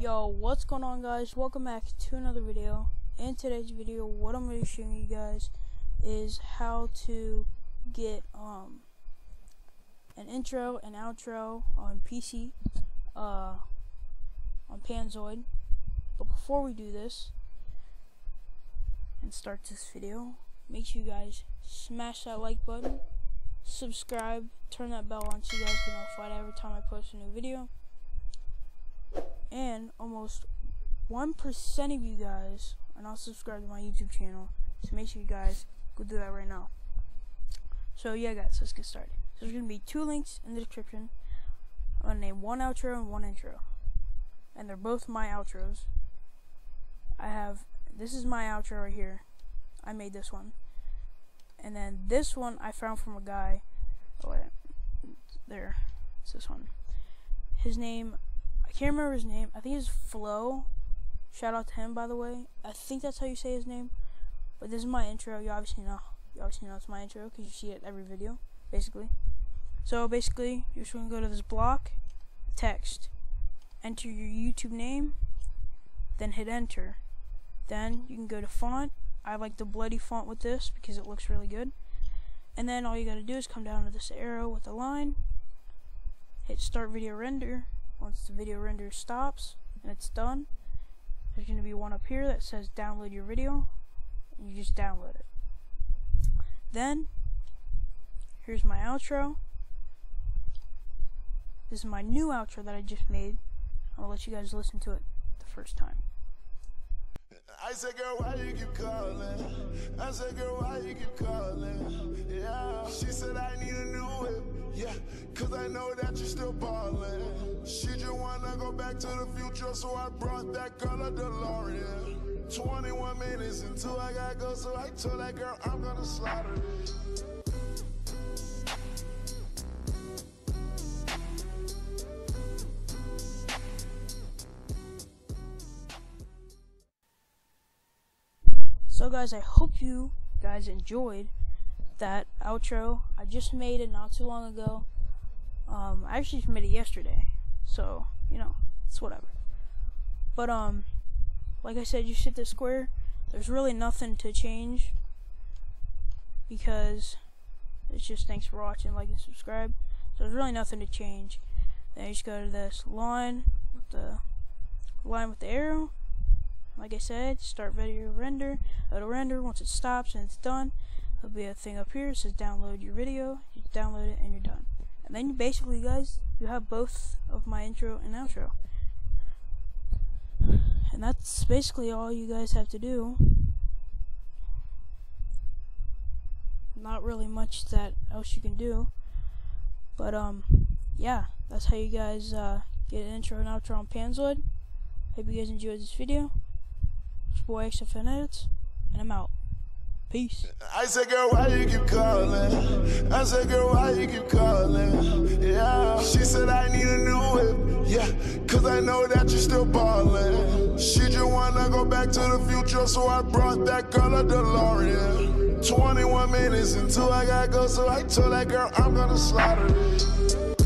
Yo, what's going on guys? Welcome back to another video. In today's video, what I'm going to be showing you guys is how to get um an intro and outro on PC uh on Panzoid. But before we do this and start this video, make sure you guys smash that like button, subscribe, turn that bell on so you guys get notified every time I post a new video and almost 1% of you guys are not subscribed to my YouTube channel. So make sure you guys go do that right now. So yeah guys, let's get started. So there's going to be two links in the description. I'm going to name one outro and one intro. And they're both my outros. I have, this is my outro right here. I made this one. And then this one I found from a guy. Oh wait, there, it's this one. His name I can't remember his name. I think it's Flo. Shout out to him, by the way. I think that's how you say his name. But this is my intro. You obviously know. You obviously know it's my intro because you see it every video, basically. So basically, you're just gonna go to this block, text, enter your YouTube name, then hit enter. Then you can go to font. I like the bloody font with this because it looks really good. And then all you gotta do is come down to this arrow with the line, hit start video render, once the video render stops and it's done, there's to be one up here that says download your video, and you just download it. Then, here's my outro. This is my new outro that I just made. I'll let you guys listen to it the first time. I said, girl, why you keep calling? I said, girl, why you keep calling? Yeah. She said, I need a new whip. Yeah, cause I know that you're still ballin'. She just wanna go back to the future, so I brought that girl a DeLorean. 21 minutes until I gotta go, so I told that girl I'm gonna slaughter it. So guys, I hope you guys enjoyed that outro. I just made it not too long ago. Um, I actually made it yesterday, so you know it's whatever. But um, like I said, you hit the square. There's really nothing to change because it's just thanks for watching, like and subscribe. So there's really nothing to change. Then you just go to this line with the line with the arrow. Like I said, start video render. It'll render once it stops and it's done. There'll be a thing up here that says download your video. You download it and you're done. And then basically, guys, you have both of my intro and outro. And that's basically all you guys have to do. Not really much that else you can do. But um yeah, that's how you guys uh, get an intro and outro on Panzoid. Hope you guys enjoyed this video. It's boy XFN Editz, and I'm out. Peace. I said, girl, why you keep calling? I said, girl, why you keep calling? Yeah. She said, I need a new whip. Yeah, cause I know that you're still ballin'. She just wanna go back to the future, so I brought that girl a DeLorean. 21 minutes until I gotta go, so I told that girl I'm gonna slaughter it.